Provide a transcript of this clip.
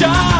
Shot.